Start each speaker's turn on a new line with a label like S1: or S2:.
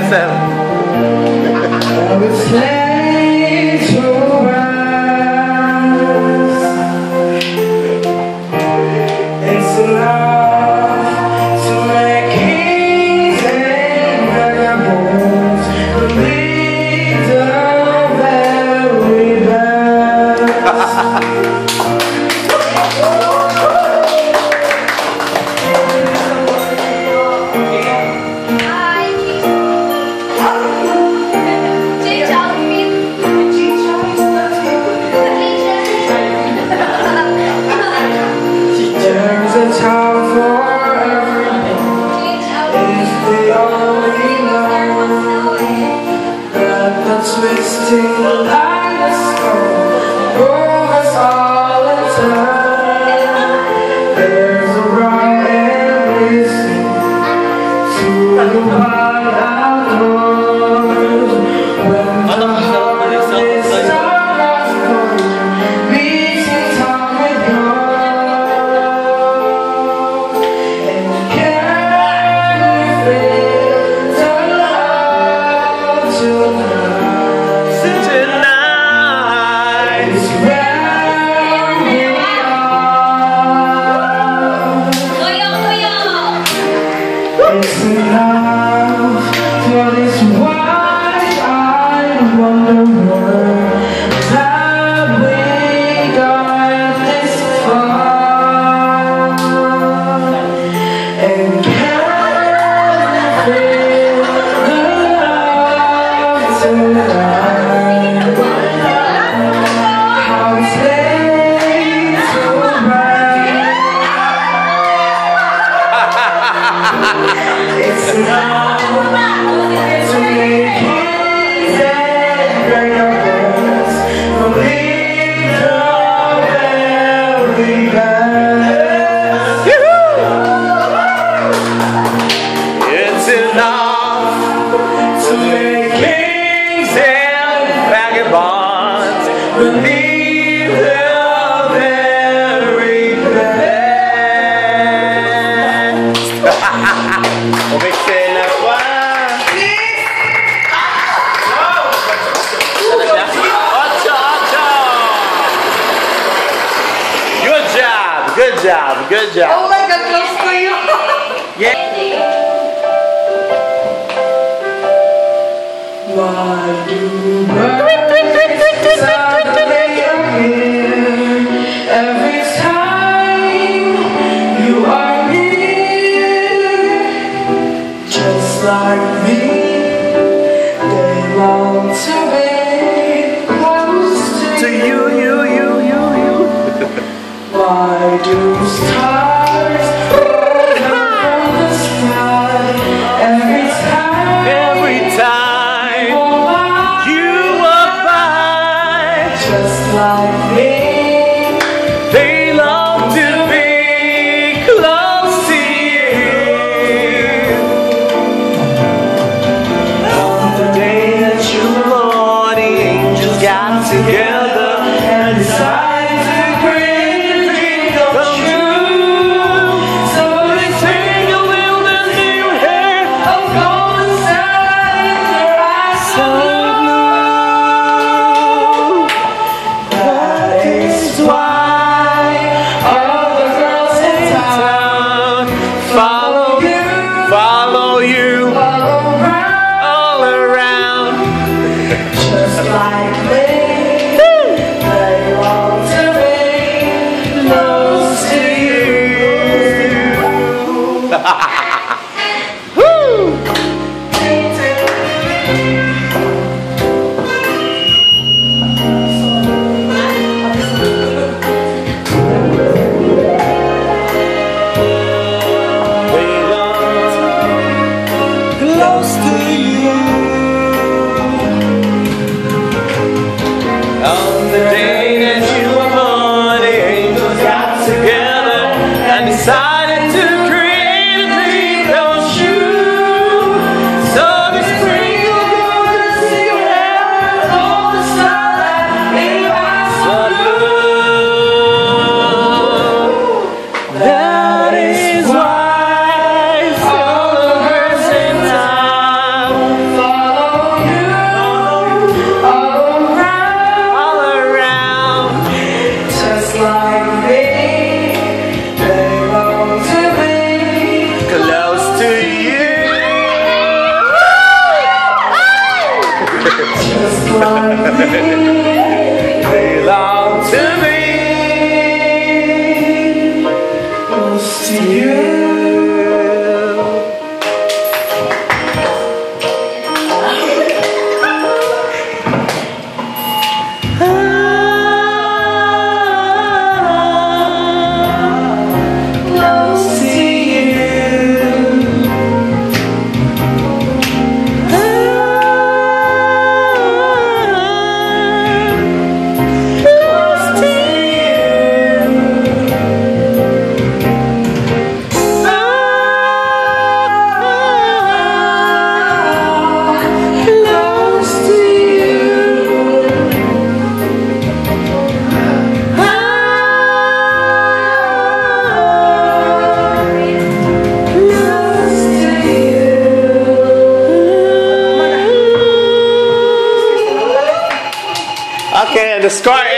S1: myself. On m'excelle la foi. Good job, good job, good job.
S2: Oh my god, close to you. yeah. My God. さあ belong to me.
S1: sky